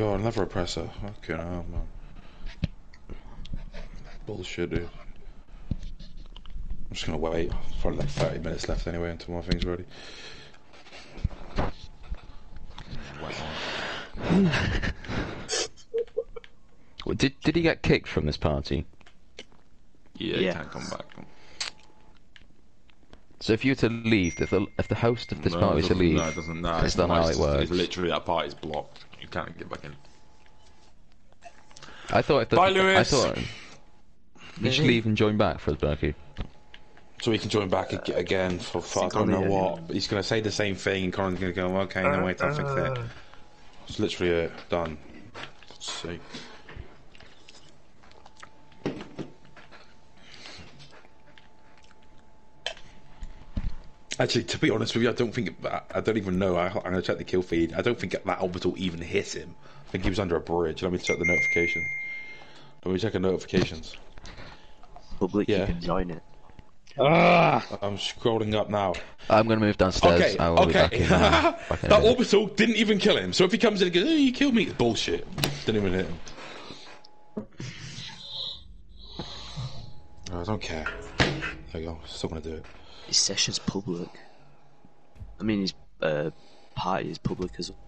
god, another oppressor. Fucking hell, man. Bullshit, dude. I'm just gonna wait. Probably like 30 minutes left anyway until my thing's ready. Well, Did did he get kicked from this party? Yeah, Yeah. he can't come back. So if you were to leave, if the if the host of this No, party it was to leave, No, it doesn't. No, it's it's not how it's- it works. It's literally that party's blocked. You can't get back in. I thought if the Bye, I thought you should leave and join back for his birthday. So he can join back ag- again for, for I don't know leave it. what. But he's gonna say the same thing, and Colin's gonna go, okay, no wait, I'll fix it. It's literally it. Done. Let's see. Actually, to be honest with you, I don't think I don't even know. I, I'm gonna check the kill feed. I don't think that orbital even hit him. I think he was under a bridge. Let me check the notification. Let me check the notifications. Public, Yeah. you can join it. Ah! I'm scrolling up now. I'm gonna move downstairs. Okay, I will be back okay. in. Uh, back that orbital didn't even kill him. So if he comes in and goes, "Oh, you killed me," bullshit. Didn't even hit him. I don't care. There you go. Still gonna do it. His session's public. I mean, his uh, party is public as well.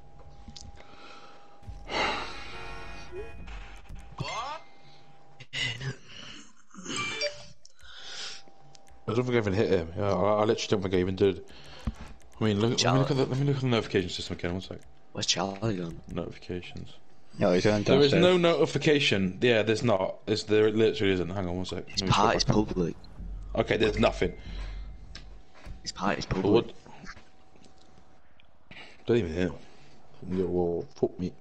I don't think I even hit him. Yeah, I, I literally don't think I even did. I mean, look, let me look at the let me look at the notification system again. One sec. Where's Charlie gone? Notifications. No, he's going There is downstairs. no notification. Yeah, there's not. There's, there literally isn't. Hang on one sec. His Let me scroll party's public. Okay, there's nothing. His party's But public. what? Don't even hit him. You go, well, fuck me.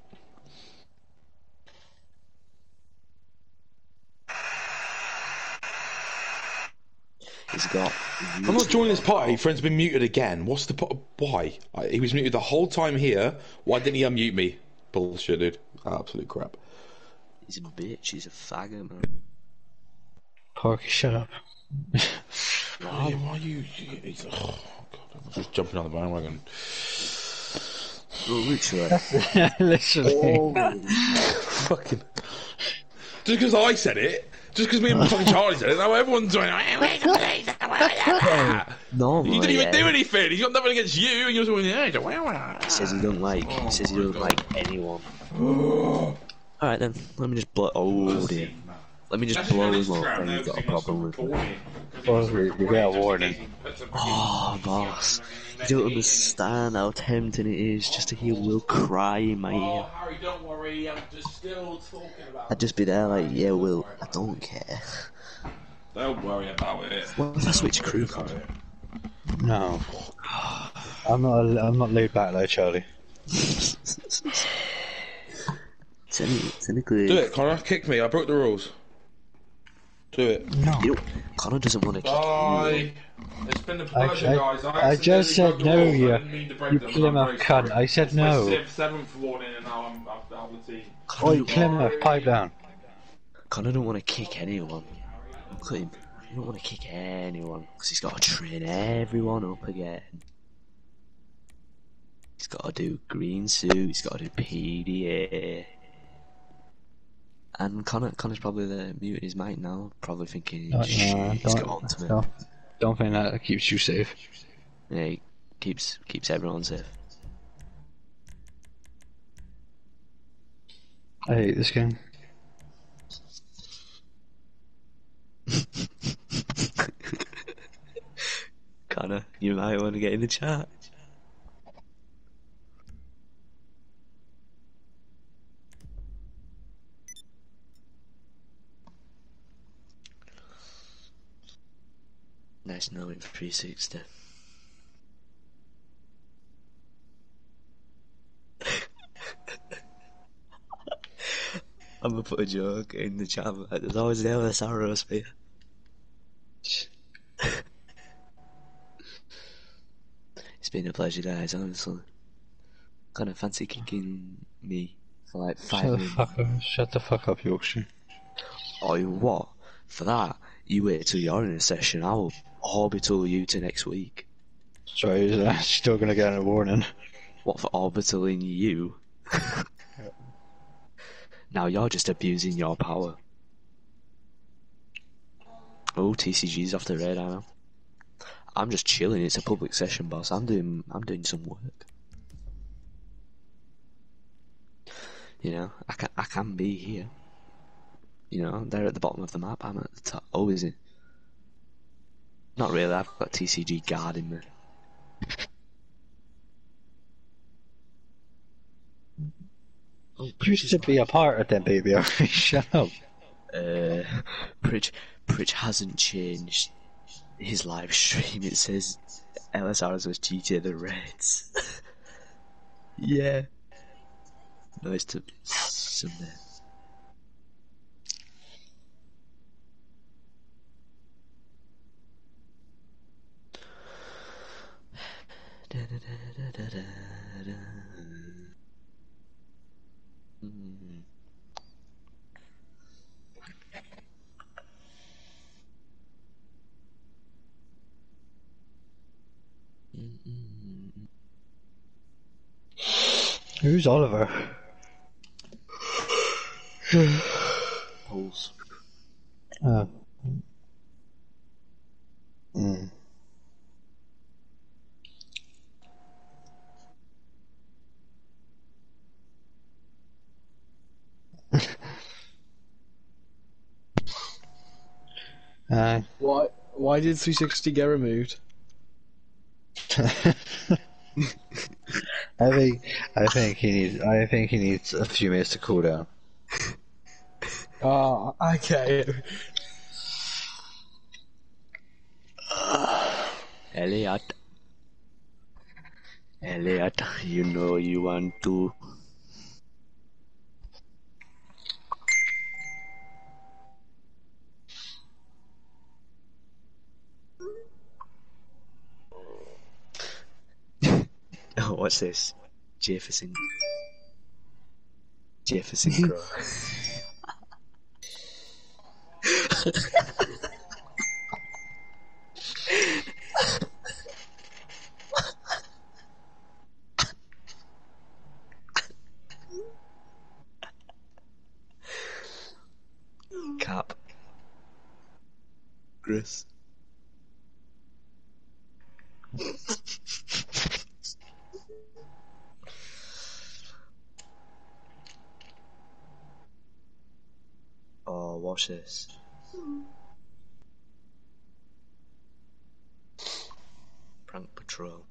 He's got. I'm not joining this party. Friend's been muted again. What's the po- why? I, he was muted the whole time here. Why didn't he unmute me? Bullshit, dude. Absolute crap. He's a bitch. He's a faggot, man. Porky, shut up. Why, why are you? He's, oh god, I'm just jumping on the bandwagon. Well, literally. Literally. Fucking. Just because I said it. Just because me and fucking Charlie said it. Now everyone's doing. No, You didn't even yeah. do anything. He's got nothing against you, and you're going, yeah. He says he don't like. He says he oh don't like anyone. All right then. Let me just blow. Oh dear. Let me just blow him up. Then you've got a problem with me. Well, you you get a warning. Oh, boss. You don't understand how tempting it is just to hear Will cry in my ear. Oh, Harry, don't worry. I'm just still talking about. I'd just be there like, yeah, Will, I don't care. Don't worry about it. What if I switch crew call? No. I'm not. I'm not laid back like Charlie. Technically, technically Do it, Connor. Kick me. I broke the rules. Do it. No. You know, Connor doesn't want to kick Bye. It's been a I- pleasure, I- guys. I just said no, rules. You- didn't mean to break you them, Plymouth I'm cunt. I said It's no. sev- seventh warning, and now I'm, I'm out of the team. Oh, Oi, Plymouth, pipe down. Connor don't want to kick anyone. Look at him. He don't want to kick anyone because he's got to train everyone up again. He's got to do green suit. He's got to do PDA. And Connor, Connor's probably there muting his mic now, probably thinking No, shit, no, he's got on to me. don't, don't think that keeps you safe. Yeah, he keeps keeps everyone safe. I hate this game. Connor, you might want to get in the chat. Nice knowing 360. I'm gonna put a joke in the chat. like, There's always the LSR sphere. It's been a pleasure, guys, honestly. Kind of fancy kicking me for like five Shut the minutes. fuck up. Shut the fuck up, Yorkshire. Oh, you what? For that, you wait till you're in a session. I will orbital you to next week. Sorry, I'm still gonna get a warning. What for orbitaling you? Now you're just abusing your power. Oh, TCG's off the radar now. I'm just chilling. It's a public session, boss. I'm doing. I'm doing some work. You know, I can. I can be here. You know, they're at the bottom of the map. I'm at the top. Oh, is it? Not really. I've got TCG guarding me. Oh, You should be a part of that, baby. Alright, Shut up. Uh, Pritch, Pritch hasn't changed his live stream. It says LSRs was GTA the Reds. yeah. No, it's to Sunday. Mm. Who's Oliver? Pulse. Oh. Mm. Aye. Why? Why did 360 get removed? I think I think he needs I think he needs a few minutes to cool down. Ah, okay. Elliot. Elliot, you know you want to. oh, what's this? Jefferson. Jefferson Crow. Cap. Chris. Prank Patrol.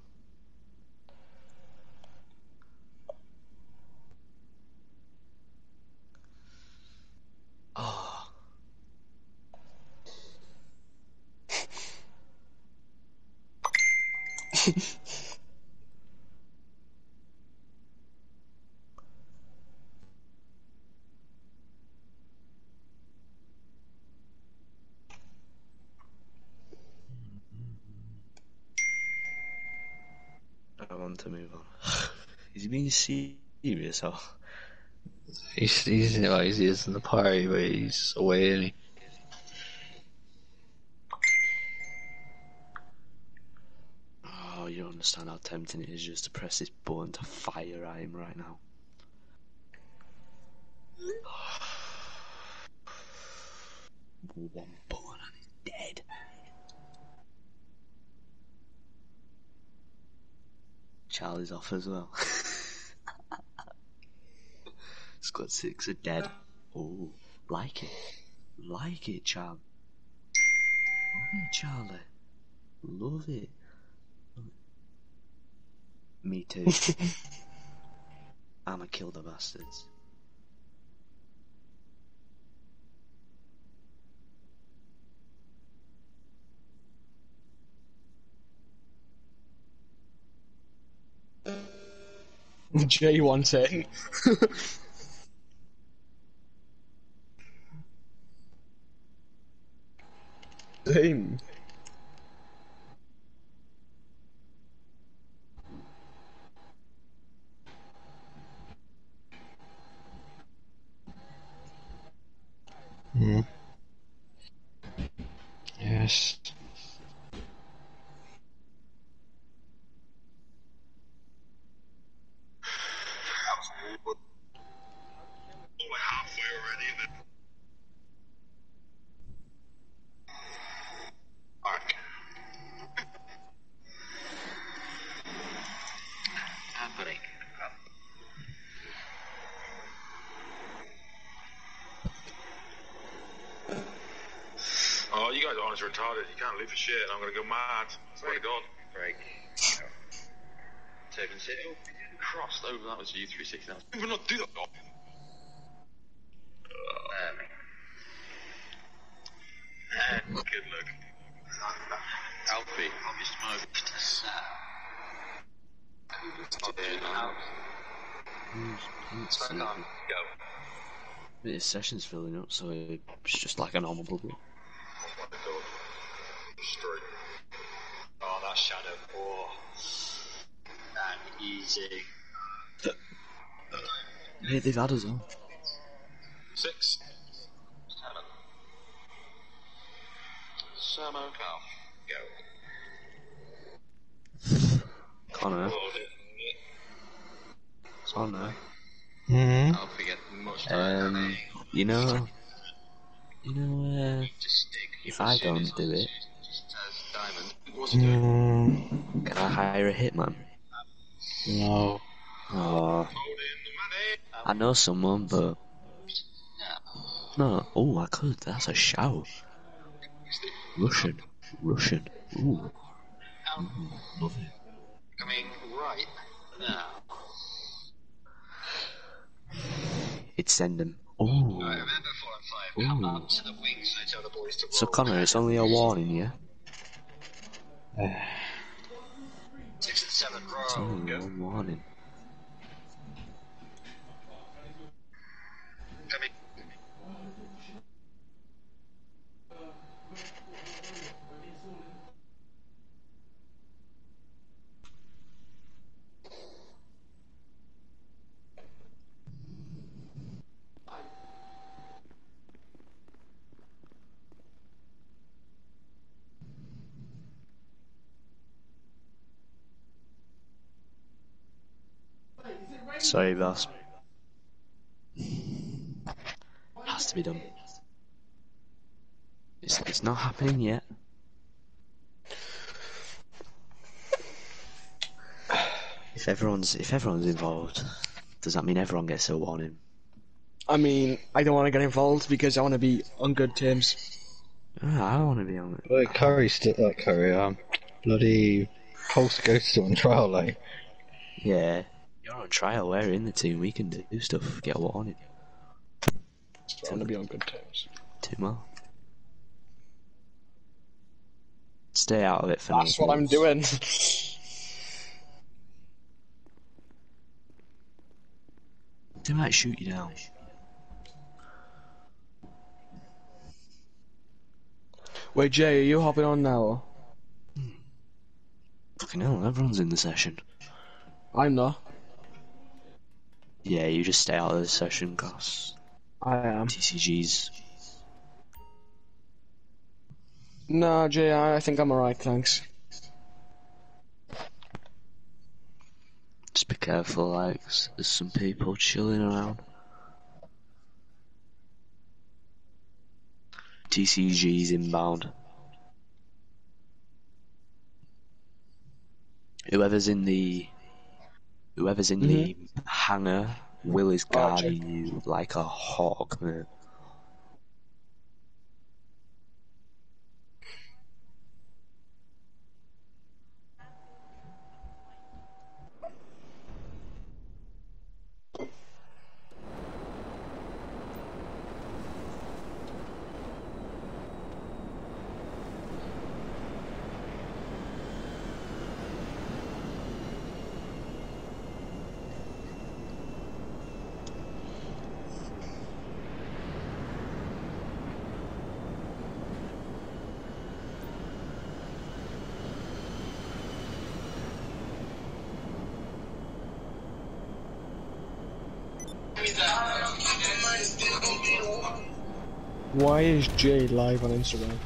Oh. I want to move on. Is he being serious or? He's he's well, he's, he's in the party, but he's away. Oh, you don't understand how tempting it is just to press this button to fire at him right now. One button and he's dead. Charlie's off as well. Squad six are dead. Oh, like it. Like it, Charlie. Love it, Charlie. Love it. Me too. I'ma kill the bastards. J110. Same. mm. Oh, you guys are honestly retarded. You can't live for shit. I'm gonna go mad. Swear to God. Break. Taken city. Crossed over. That was U360. That was You would not do that. Oh, Um, and good luck. Alfie, have you smoked? Smoke on. Go. His session's filling up, so it's just like a normal bubble. Straight. Oh, that shadow. Oh. And easy. Hey, they've had us on. Six. Seven. Samo. Go. Connor, Hold it. Connor. Hmm. I'll forget much. Um, you know, you know, uh, if I don't do it, Just diamond. What's he doing? Hmm. can I hire a hitman? No. Oh, I know someone, but no. Oh, I could. That's a shout. Russian, Russian. Ooh, Mm, love it. Coming right now. It'd send them. Oh, I remember four and five. Come Ooh. up to the wings and I tell the boys to roll. so Connor, it's only a warning, yeah? Six and seven. It's only one warning. Sorry, boss. Has to be done. It's, it's not happening yet. If everyone's if everyone's involved, does that mean everyone gets a warning? I mean, I don't want to get involved because I want to be on good terms. Oh, I don't want to be on it. Wait, Curry still. Uh, Curry. Um. Bloody. Pulse Ghost still on trial, like. Yeah, you're on trial. We're in the team. We can do stuff. Get a warning. I want to be on good terms. Two more. Stay out of it for That's what I'm doing. They might shoot you down. Wait, Jay, are you hopping on now? Or? Fucking hell, everyone's in the session. I'm not. Yeah, you just stay out of the session, cause I am. TCG's. Nah, Jay, I I think I'm alright, thanks. Just be careful, like, there's some people chilling around. TCG's inbound. Whoever's in the. Whoever's in mm-hmm. the hangar, Will is guarding you like a hawk, man. Why is Jay live on Instagram?